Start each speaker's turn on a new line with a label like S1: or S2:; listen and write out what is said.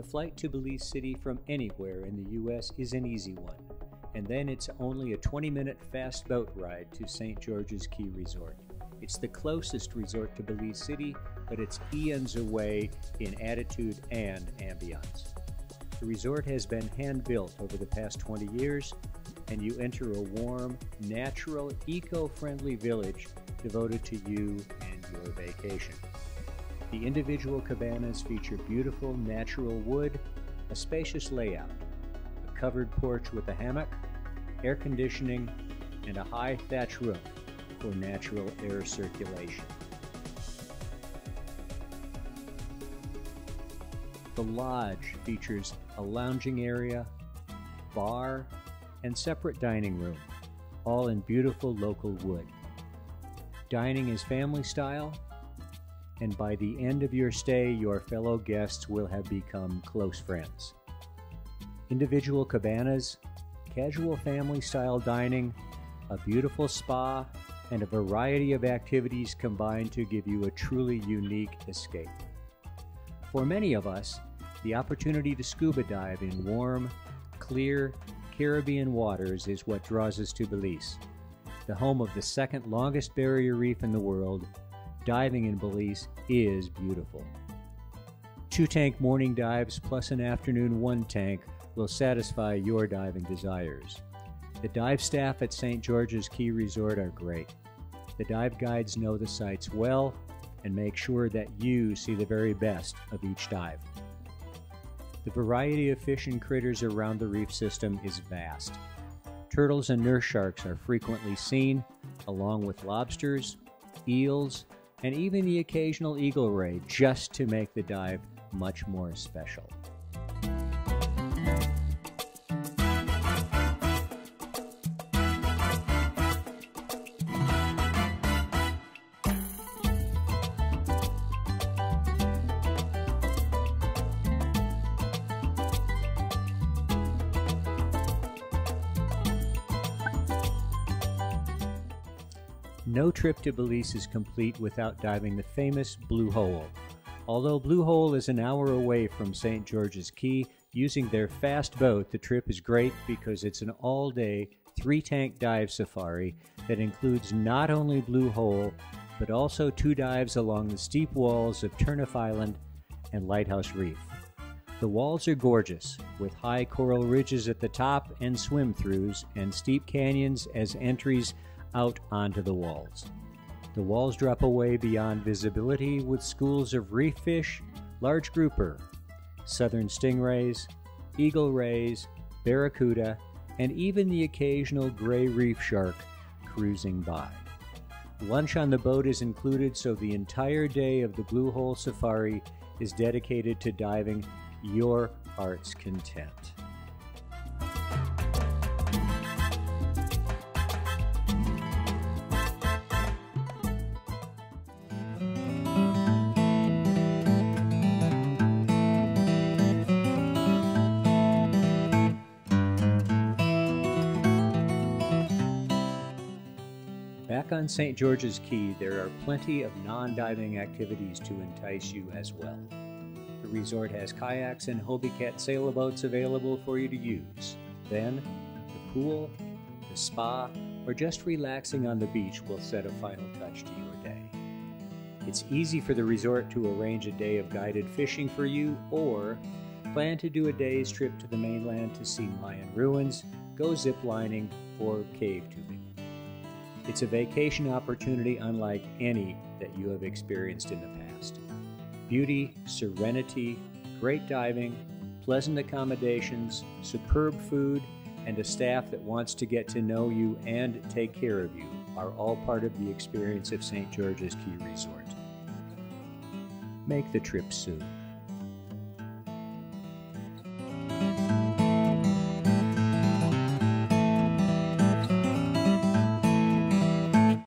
S1: The flight to Belize City from anywhere in the U.S. is an easy one, and then it's only a 20 minute fast boat ride to St. George's Caye Resort. It's the closest resort to Belize City, but it's eons away in attitude and ambiance. The resort has been hand built over the past 20 years, and you enter a warm, natural, eco friendly village devoted to you and your vacation. The individual cabanas feature beautiful natural wood, a spacious layout, a covered porch with a hammock, air conditioning, and a high thatch roof for natural air circulation. The lodge features a lounging area, bar, and separate dining room, all in beautiful local wood. Dining is family style and by the end of your stay, your fellow guests will have become close friends. Individual cabanas, casual family style dining, a beautiful spa, and a variety of activities combine to give you a truly unique escape. For many of us, the opportunity to scuba dive in warm, clear Caribbean waters is what draws us to Belize, the home of the second longest barrier reef in the world diving in Belize is beautiful. Two tank morning dives plus an afternoon one tank will satisfy your diving desires. The dive staff at St. George's Caye Resort are great. The dive guides know the sites well and make sure that you see the very best of each dive. The variety of fish and critters around the reef system is vast. Turtles and nurse sharks are frequently seen, along with lobsters, eels, and even the occasional eagle ray just to make the dive much more special. No trip to Belize is complete without diving the famous Blue Hole. Although Blue Hole is an hour away from St. George's Caye, using their fast boat, the trip is great because it's an all day, three tank dive safari that includes not only Blue Hole, but also two dives along the steep walls of Turneffe Island and Lighthouse Reef. The walls are gorgeous, with high coral ridges at the top and swim throughs, and steep canyons as entries out onto the walls. The walls drop away beyond visibility with schools of reef fish, large grouper, southern stingrays, eagle rays, barracuda, and even the occasional gray reef shark cruising by. Lunch on the boat is included, so the entire day of the Blue Hole Safari is dedicated to diving your heart's content. Back on St. George's Caye, there are plenty of non diving activities to entice you as well. The resort has kayaks and Hobie Cat sailboats available for you to use. Then, the pool, the spa, or just relaxing on the beach will set a final touch to your day. It's easy for the resort to arrange a day of guided fishing for you, or plan to do a day's trip to the mainland to see Mayan ruins, go ziplining, or cave tubing. It's a vacation opportunity unlike any that you have experienced in the past. Beauty, serenity, great diving, pleasant accommodations, superb food, and a staff that wants to get to know you and take care of you are all part of the experience of St. George's Caye Resort. Make the trip soon.